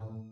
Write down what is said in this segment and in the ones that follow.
you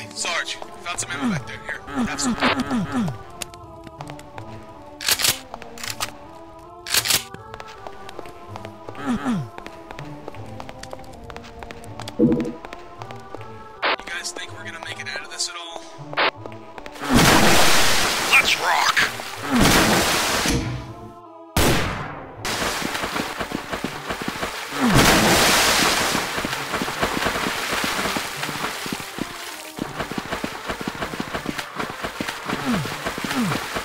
Hey, Sarge, found some ammo back there. Here, have some. Mm-hmm.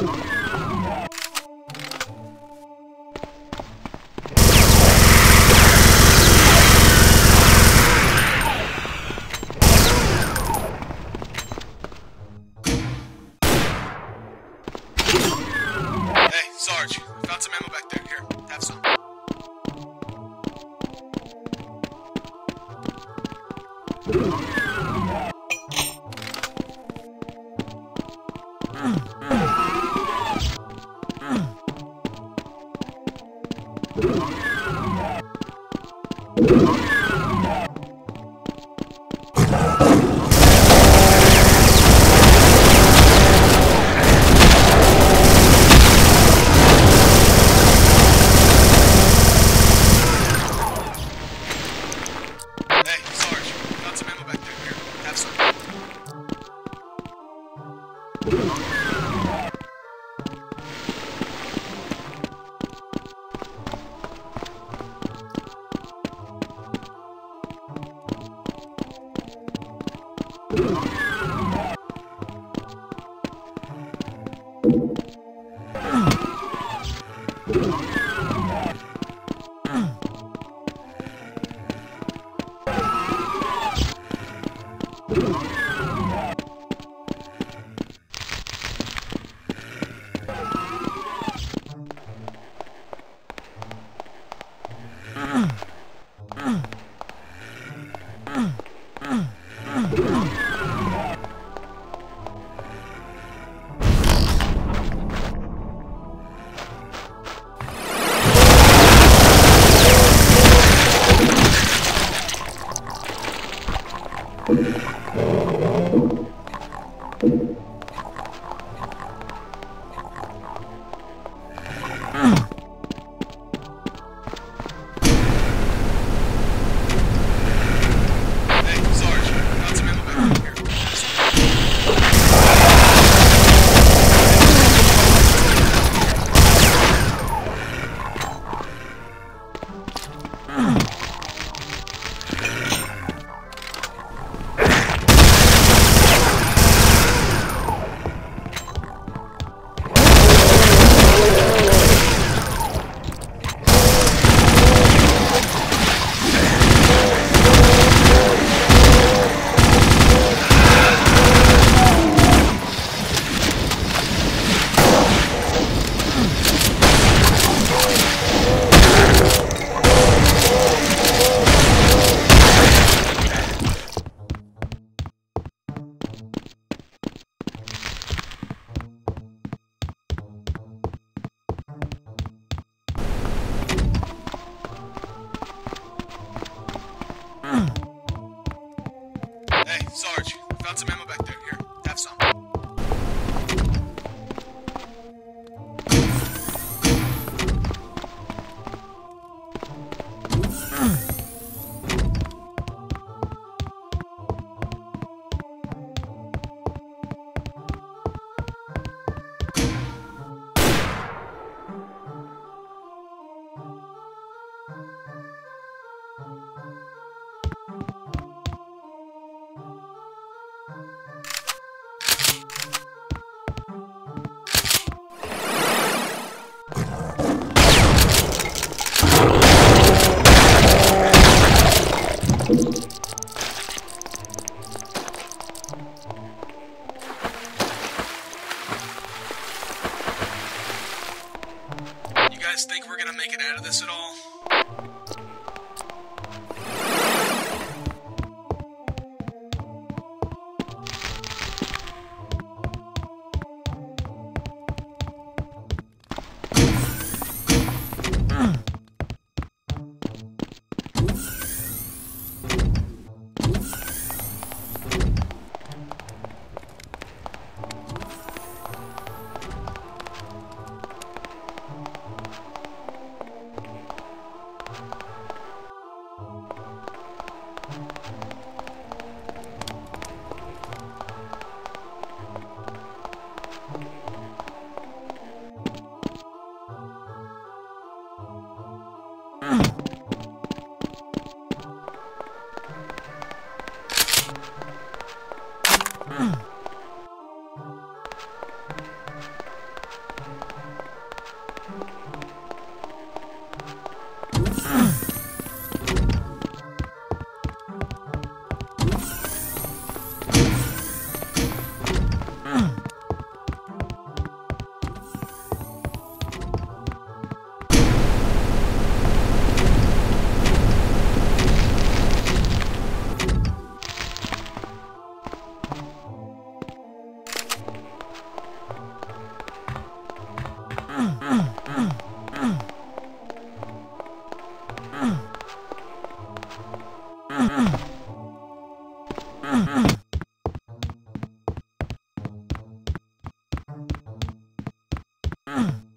Hey, Guys think we're gonna make it out of this at all? Mm.